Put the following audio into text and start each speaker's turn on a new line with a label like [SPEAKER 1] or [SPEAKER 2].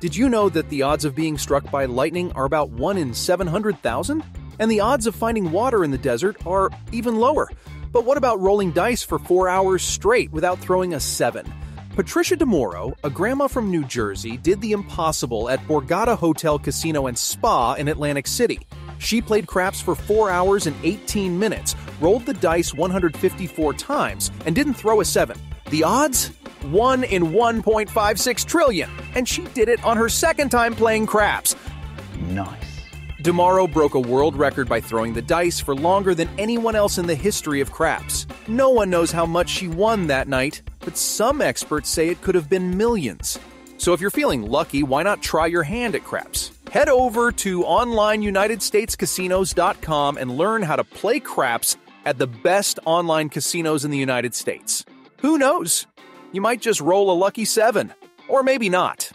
[SPEAKER 1] Did you know that the odds of being struck by lightning are about 1 in 700,000? And the odds of finding water in the desert are even lower. But what about rolling dice for four hours straight without throwing a 7? Patricia DeMauro, a grandma from New Jersey, did the impossible at Borgata Hotel Casino and Spa in Atlantic City. She played craps for 4 hours and 18 minutes, rolled the dice 154 times, and didn't throw a 7. The odds? 1 in 1.56 trillion, and she did it on her second time playing craps.
[SPEAKER 2] Nice.
[SPEAKER 1] DeMauro broke a world record by throwing the dice for longer than anyone else in the history of craps. No one knows how much she won that night, but some experts say it could have been millions. So if you're feeling lucky, why not try your hand at craps? Head over to onlineunitedstatescasinos.com and learn how to play craps at the best online casinos in the United States. Who knows? You might just roll a lucky seven. Or maybe not.